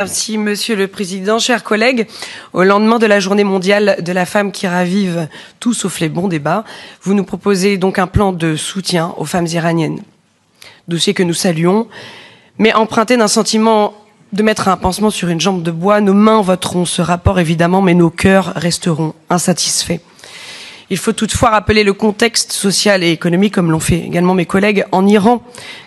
Merci, Monsieur le Président. Chers collègues, au lendemain de la journée mondiale de la femme qui ravive tout sauf les bons débats, vous nous proposez donc un plan de soutien aux femmes iraniennes. Dossier que nous saluons, mais emprunté d'un sentiment de mettre un pansement sur une jambe de bois, nos mains voteront ce rapport évidemment, mais nos cœurs resteront insatisfaits. Il faut toutefois rappeler le contexte social et économique, comme l'ont fait également mes collègues en Iran,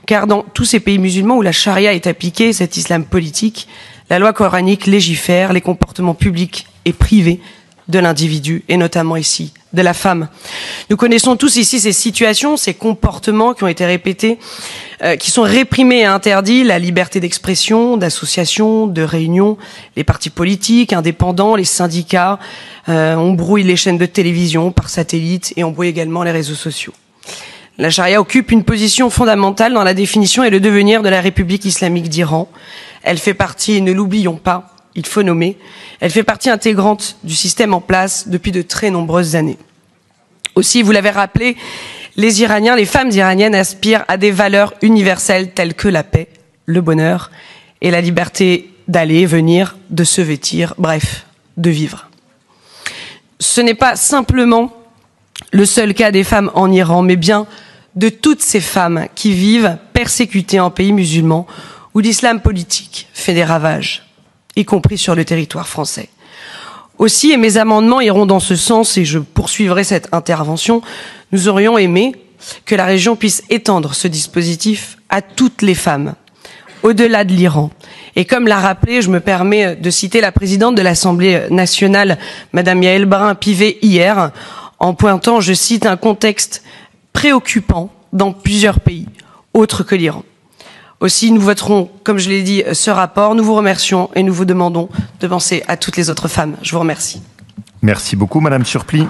car dans tous ces pays musulmans où la charia est appliquée, cet islam politique, la loi coranique légifère les comportements publics et privés de l'individu, et notamment ici de la femme. Nous connaissons tous ici ces situations, ces comportements qui ont été répétés, euh, qui sont réprimés et interdits, la liberté d'expression, d'association, de réunion, les partis politiques, indépendants, les syndicats, euh, on brouille les chaînes de télévision par satellite et on brouille également les réseaux sociaux. La charia occupe une position fondamentale dans la définition et le devenir de la République islamique d'Iran. Elle fait partie, ne l'oublions pas, il faut nommer, elle fait partie intégrante du système en place depuis de très nombreuses années. Aussi, vous l'avez rappelé, les Iraniens, les femmes iraniennes aspirent à des valeurs universelles telles que la paix, le bonheur et la liberté d'aller, venir, de se vêtir, bref, de vivre. Ce n'est pas simplement le seul cas des femmes en Iran, mais bien de toutes ces femmes qui vivent persécutées en pays musulmans où l'islam politique fait des ravages, y compris sur le territoire français. Aussi, et mes amendements iront dans ce sens et je poursuivrai cette intervention, nous aurions aimé que la région puisse étendre ce dispositif à toutes les femmes, au-delà de l'Iran. Et comme l'a rappelé, je me permets de citer la présidente de l'Assemblée nationale, Madame Yael Brun-Pivet, hier, en pointant, je cite, un contexte préoccupant dans plusieurs pays, autres que l'Iran. Aussi, nous voterons, comme je l'ai dit, ce rapport. Nous vous remercions et nous vous demandons de penser à toutes les autres femmes. Je vous remercie. Merci beaucoup, Madame Surplis.